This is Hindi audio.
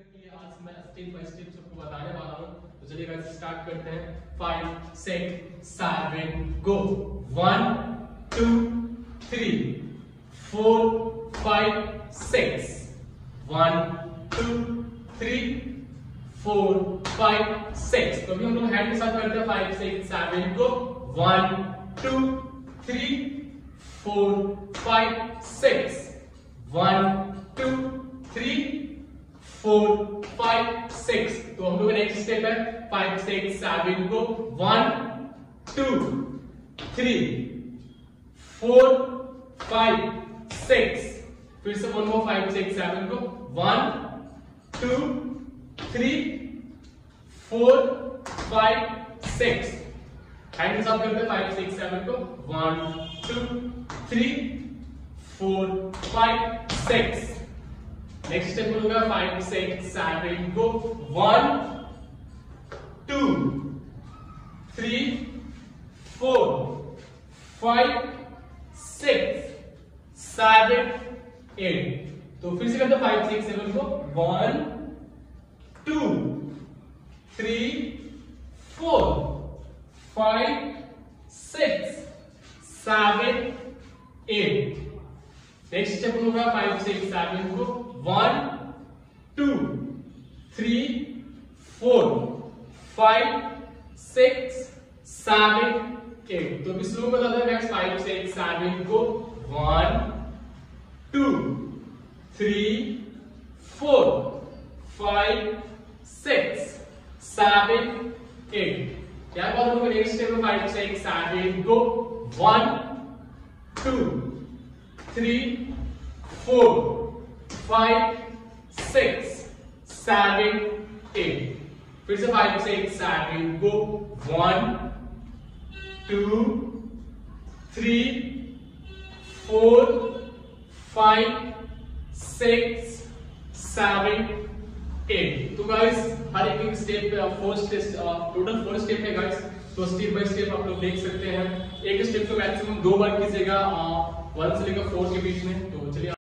आज मैं स्टेप बाय स्टेप सबको बताने वाला हूँ। तो चलिए गाइस स्टार्ट करते हैं। Five six seven go one two three four five six one two three four five six तो अभी हम लोग हैंड के साथ करते हैं फाइव सिक्स सेवन को one two three four five six one four five six तो हम लोग नेक्स्ट स्टेप है. फाइव सिक्स सेवन को one two three four five six फिर से one more five six seven को one two three four five six hand साथ करते फाइव सिक्स सेवन को one two three four five six next step होगा फाइव सिक्स सेवन को one two three four five six seven eight तो फिर से करते फाइव सिक्स सेवन को one two three four five six seven eight next step होगा फाइव सिक्स सेवन को one two three four five six seven eight तो स्लो बताता है नेक्स्ट फाइव सिक्स सेवन को one two three four five six seven eight क्या हम लोग नेक्स्ट स्टेप में फाइव सिक्स सेवन को one two three four five six seven eight फिर से फाइव सिक्स सेवन को one two three four five six seven eight तो गाइस हर एक स्टेप पे four step total four step है गाइस तो स्टेप बाय स्टेप आप लोग देख सकते हैं। एक स्टेप को मैक्सिमम दो बार कीजिएगा वन से लेकर फोर के बीच में। तो चलिए